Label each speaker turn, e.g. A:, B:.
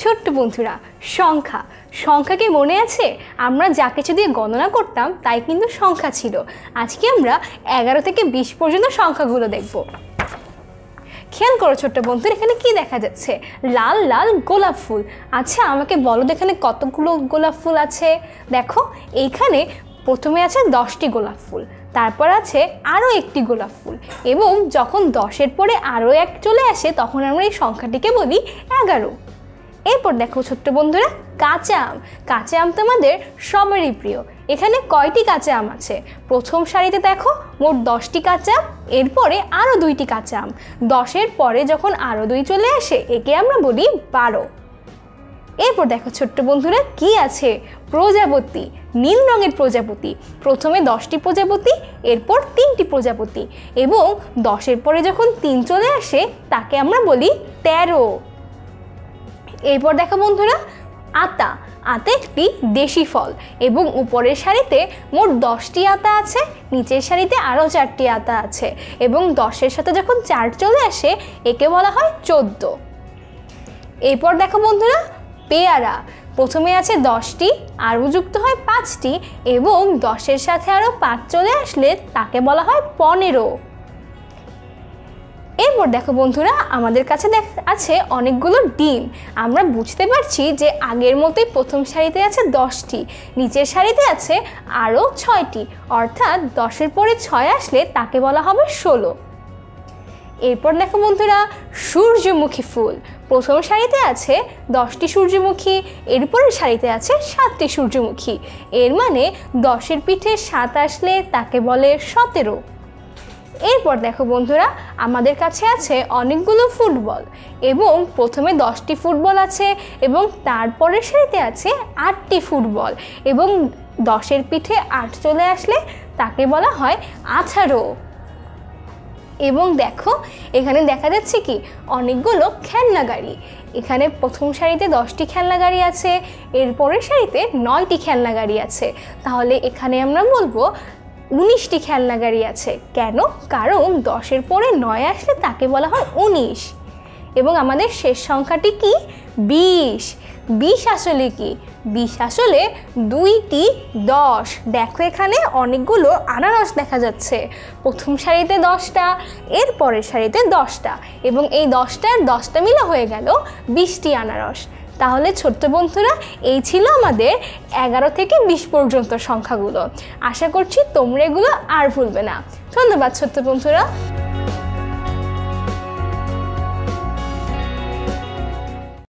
A: ছোট্ট বন্ধুরা, সংখ্যা। সংখ্যাকে মনে আছে? আমরা যা কিছু দিয়ে গণনা করতাম, তাই কিন্তু সংখ্যা ছিল। আজকে আমরা এগারো থেকে বিশ পর্যন্ত সংখ্যাগুলো দেখব। খেয়াল করো ছোট্ট বন্ধুর, এখানে কি দেখা যাচ্ছে? লাল লাল গোলাপ ফুল। আচ্ছা আমাকে বলো এখানে কতগুলো গোলাপ ফুল আছে? দেখো, এইখানে প্রথমে আছে দশটি গোলাপ ফুল, তারপর আছে আরও একটি গোলাপ ফুল এবং যখন দশের পরে আরও এক চলে আসে, তখন আমরা এই সংখ্যাটিকে বলি এগারো। এরপর দেখো ছোট্ট বন্ধুরা, কাঁচা আম। কাঁচা আম তো আমাদের সবারই প্রিয়। এখানে কয়টি কাঁচা আম আছে? প্রথম সারিতে দেখো, মোট দশটি কাঁচা আম, এরপরে আরও দুইটি কাঁচা আম। দশের পরে যখন আরও দুই চলে আসে, একে আমরা বলি বারো। এরপর দেখো ছোট্ট বন্ধুরা, কি আছে? প্রজাপতি, নীল রঙের প্রজাপতি। প্রথমে দশটি প্রজাপতি, এরপর তিনটি প্রজাপতি। এবং দশের পরে যখন তিন চলে আসে, তাকে আমরা বলি তেরো। এরপর দেখো বন্ধুরা, আতা। আতা একটি দেশি ফল এবং উপরের সারিতে মোট দশটি আতা আছে, নিচের সারিতে আরও চারটি আতা আছে এবং দশের সাথে যখন চার চলে আসে, একে বলা হয় চোদ্দ। এরপর দেখো বন্ধুরা, পেয়ারা। প্রথমে আছে দশটি, আরও যুক্ত হয় পাঁচটি এবং দশের সাথে আরও পাঁচ চলে আসলে তাকে বলা হয় পনেরো। এরপর দেখো বন্ধুরা, আমাদের কাছে দেখ, আছে অনেকগুলো ডিম। আমরা বুঝতে পারছি যে আগের মতোই প্রথম সারিতে আছে দশটি, নিচের সারিতে আছে আরও ছয়টি। অর্থাৎ দশের পরে ছয় আসলে তাকে বলা হবে ষোলো। এরপর দেখো বন্ধুরা, সূর্যমুখী ফুল। প্রথম সারিতে আছে দশটি সূর্যমুখী, এরপরের সারিতে আছে সাতটি সূর্যমুখী। এর মানে দশের পিঠে সাত আসলে তাকে বলে সতেরো। এরপর দেখো বন্ধুরা, আমাদের কাছে আছে অনেকগুলো ফুটবল এবং প্রথমে দশটি ফুটবল আছে এবং তারপরের সারিতে আছে আটটি ফুটবল এবং দশের পিঠে আট চলে আসলে তাকে বলা হয় আঠারো। এবং দেখো, এখানে দেখা যাচ্ছে কি, অনেকগুলো খেলনা গাড়ি এখানে প্রথম সারিতে দশটি খেলনা গাড়ি আছে, এরপরের সারিতে নয়টি খেলনা গাড়ি আছে। তাহলে এখানে আমরা বলব উনিশটি খেলনা গাড়ি আছে। কেন? কারণ দশের পরে নয় আসলে তাকে বলা হয় উনিশ। এবং আমাদের শেষ সংখ্যাটি কি? বিশ। বিশ আসলে কি? বিশ আসলে দুইটি দশ। দেখো এখানে অনেকগুলো আনারস দেখা যাচ্ছে। প্রথম সারিতে দশটা এর পরের সারিতে দশটা। এবং এই দশটার দশটা মিলে হয়ে গেল বিশটি আনারস। তাহলে ছোট্ট বন্ধুরা, এই ছিল আমাদের এগারো থেকে বিশ পর্যন্ত সংখ্যাগুলো। আশা করছি তোমরা এগুলো আর ভুলবে না। ধন্যবাদ ছোট্ট বন্ধুরা।